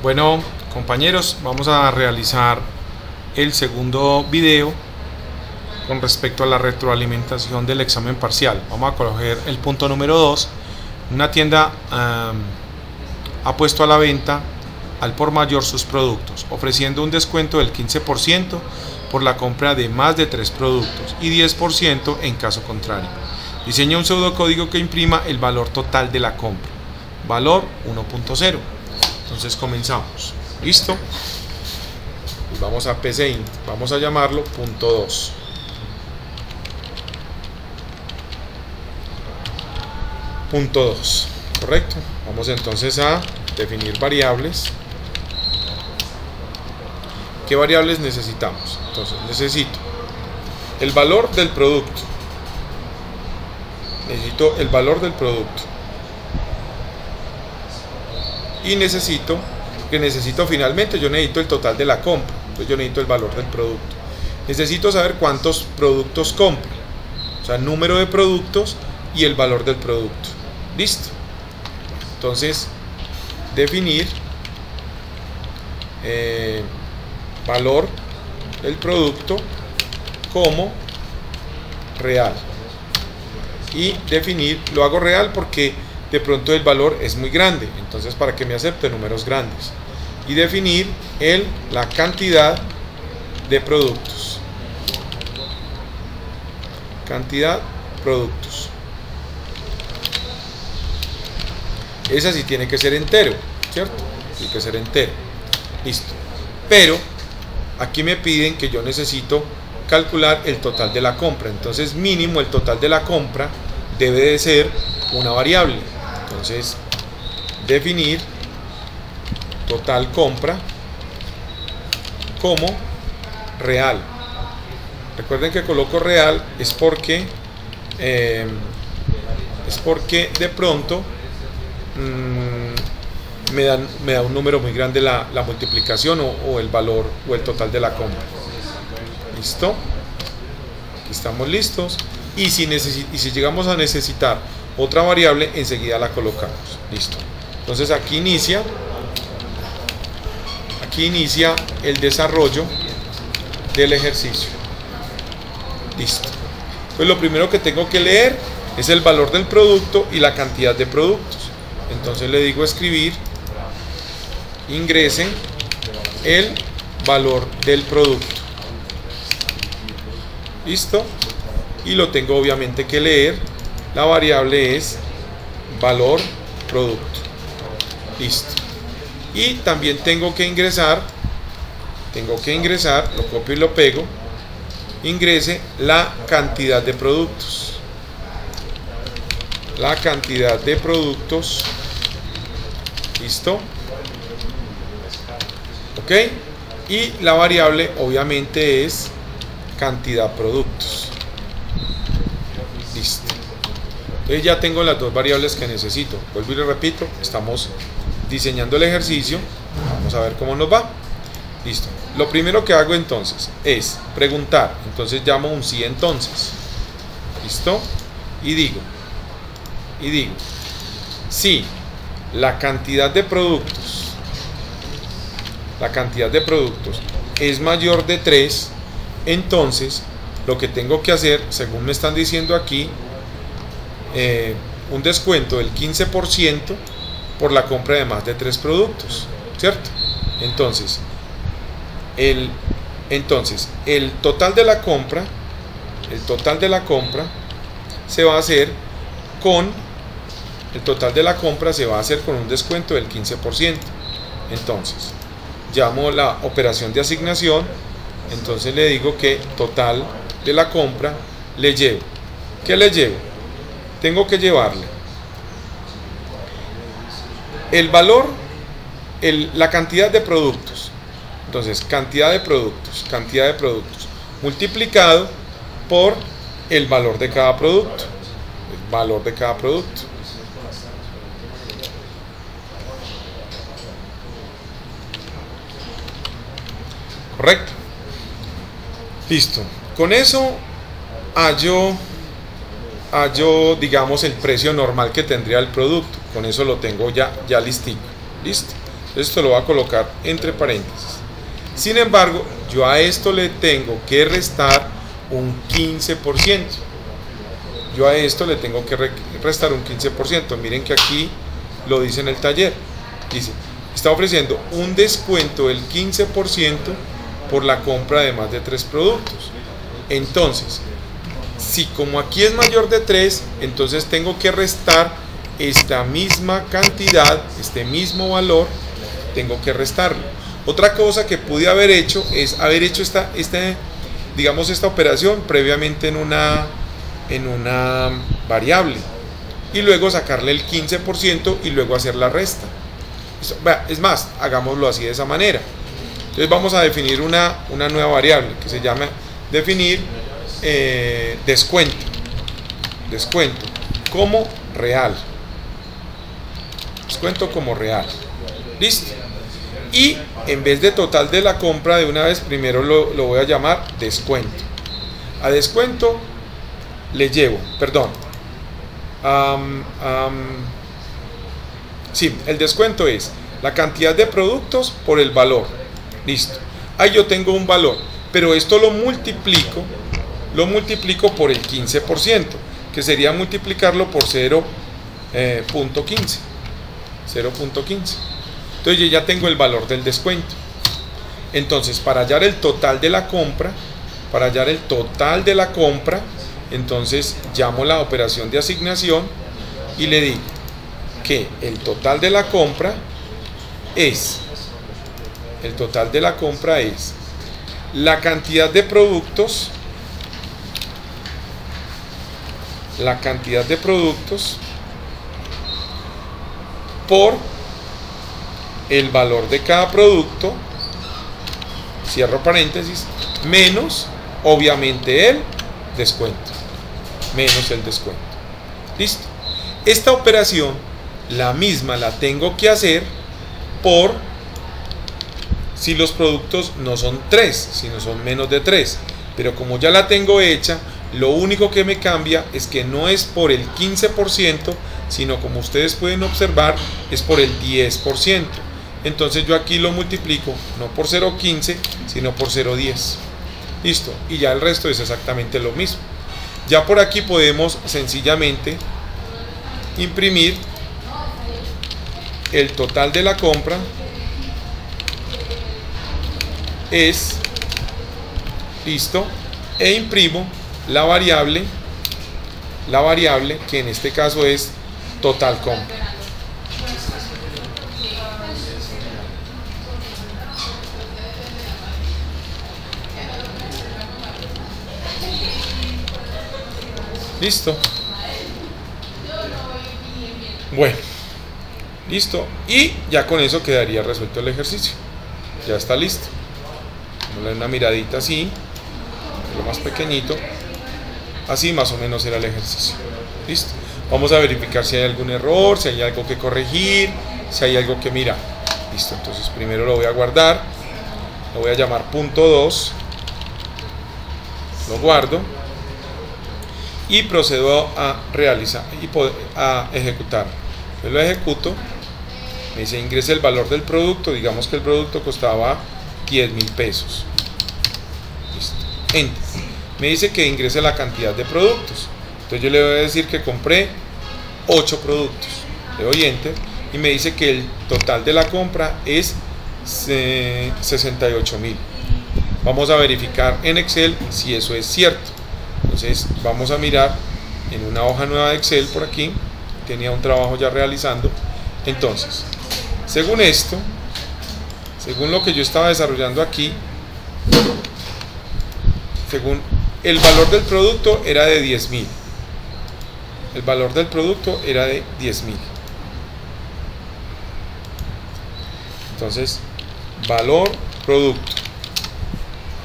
Bueno, compañeros, vamos a realizar el segundo video con respecto a la retroalimentación del examen parcial. Vamos a coger el punto número 2. Una tienda ha puesto a la venta al por mayor sus productos, ofreciendo un descuento del 15% por la compra de más de 3 productos y 10% en caso contrario. Diseña un pseudocódigo que imprima el valor total de la compra. Valor 1.0 entonces comenzamos. ¿Listo? Y vamos a PCInt. Vamos a llamarlo punto 2. Punto 2. ¿Correcto? Vamos entonces a definir variables. ¿Qué variables necesitamos? Entonces necesito el valor del producto. Necesito el valor del producto y necesito que necesito finalmente yo necesito el total de la compra entonces yo necesito el valor del producto. Necesito saber cuántos productos compro o sea número de productos y el valor del producto. Listo. Entonces definir eh, valor del producto como real. Y definir lo hago real porque de pronto el valor es muy grande, entonces para que me acepte números grandes. Y definir el, la cantidad de productos. Cantidad productos. Esa sí tiene que ser entero, ¿cierto? Tiene que ser entero. Listo. Pero aquí me piden que yo necesito calcular el total de la compra. Entonces mínimo el total de la compra debe de ser una variable. Entonces, definir total compra como real. Recuerden que coloco real es porque eh, es porque de pronto mm, me, dan, me, da un número muy grande la, multiplicación o, el valor o el total de la compra. ¿Listo? Aquí estamos listos. Y si, y si llegamos a necesitar otra variable, enseguida la colocamos. Listo. Entonces aquí inicia, aquí inicia el desarrollo del ejercicio. Listo. Pues lo primero que tengo que leer es el valor del producto y la cantidad de productos. Entonces le digo escribir, ingresen el valor del producto. ¿Listo? Y lo tengo obviamente que leer la variable es valor producto. Listo. Y también tengo que ingresar, tengo que ingresar, lo copio y lo pego, ingrese la cantidad de productos. La cantidad de productos. Listo. Ok. Y la variable obviamente es cantidad productos. Listo. Ya tengo las dos variables que necesito. Vuelvo y le repito, estamos diseñando el ejercicio. Vamos a ver cómo nos va. Listo. Lo primero que hago entonces es preguntar. Entonces llamo un sí entonces. ¿Listo? Y digo. Y digo. Si la cantidad de productos. La cantidad de productos es mayor de 3. Entonces lo que tengo que hacer, según me están diciendo aquí, eh, un descuento del 15% por la compra de más de tres productos, ¿cierto? Entonces, el, entonces, el total de la compra, el total de la compra se va a hacer con, el total de la compra se va a hacer con un descuento del 15%. Entonces, llamo la operación de asignación, entonces le digo que total de la compra le llevo. ¿Qué le llevo? Tengo que llevarle el valor, la cantidad de productos. Entonces, cantidad de productos, cantidad de productos, multiplicado por el valor de cada producto. El valor de cada producto. Correcto. Listo. Con eso hallo a yo, digamos, el precio normal que tendría el producto. Con eso lo tengo ya, ya. ¿Listo? Esto lo voy a colocar entre paréntesis. Sin embargo, yo a esto le tengo que restar un 15%. Yo a esto le tengo que restar un 15%. Miren que aquí lo dice en el taller. Dice, está ofreciendo un descuento del 15% por la compra de más de tres productos. Entonces, si como aquí es mayor de 3, entonces tengo que restar esta misma cantidad, este mismo valor, tengo que restarlo. Otra cosa que pude haber hecho es haber hecho esta, este, digamos, esta operación previamente en una, en una variable y luego sacarle el 15% y luego hacer la resta. Es más, hagámoslo así de esa manera. Entonces vamos a definir una, una nueva variable que se llama definir eh, descuento. Descuento como real. Descuento como real. Listo. Y en vez de total de la compra de una vez, primero lo, voy a llamar descuento. A descuento le llevo, perdón. sí, el descuento es la cantidad de productos por el valor. Listo. Ahí yo tengo un valor, pero esto lo multiplico lo multiplico por el 15%, que sería multiplicarlo por 0.15. 0.15. Entonces yo ya tengo el valor del descuento. Entonces, para hallar el total de la compra, para hallar el total de la compra, entonces llamo la operación de asignación y le digo que el total de la compra es el total de la compra es la cantidad de productos la cantidad de productos por el valor de cada producto, cierro paréntesis, menos obviamente el descuento, menos el descuento. ¿Listo? Esta operación, la misma la tengo que hacer por si los productos no son 3, sino son menos de 3. Pero como ya la tengo hecha, lo único que me cambia es que no es por el 15%, sino como ustedes pueden observar, es por el 10%. Entonces yo aquí lo multiplico no por 0.15, sino por 0.10. Listo. Y ya el resto es exactamente lo mismo. Ya por aquí podemos sencillamente imprimir el total de la compra es listo e imprimo la variable, la variable que en este caso es total compra. Listo. Bueno, listo. Y ya con eso quedaría resuelto el ejercicio. Ya está listo. Vamos a una miradita así, lo más pequeñito. Así más o menos era el ejercicio. ¿Listo? Vamos a verificar si hay algún error, si hay algo que corregir, si hay algo que mirar. Listo, entonces primero lo voy a guardar. Lo voy a llamar punto 2. Lo guardo. Y procedo a realizar y a ejecutar. Lo ejecuto. Me dice ingrese el valor del producto. Digamos que el producto costaba 10 mil pesos. Listo. Enter me dice que ingrese la cantidad de productos. Entonces yo le voy a decir que compré 8 productos. Le doy enter y me dice que el total de la compra es 68 mil. Vamos a verificar en Excel si eso es cierto. Entonces vamos a mirar en una hoja nueva de Excel por aquí. Tenía un trabajo ya realizando. Entonces, según esto, según lo que yo estaba desarrollando aquí, según el valor del producto era de 10 mil. El valor del producto era de 10 mil. Entonces, valor producto.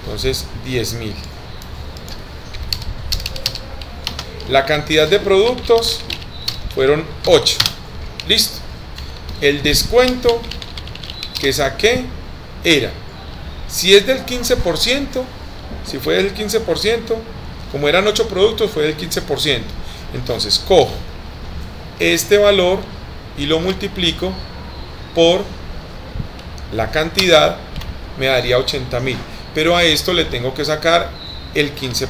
Entonces, 10 mil. La cantidad de productos fueron 8. Listo. El descuento que saqué era, si es del 15%, si fue del 15%, como eran 8 productos, fue del 15%. Entonces cojo este valor y lo multiplico por la cantidad me daría 80 mil. Pero a esto le tengo que sacar el 15%.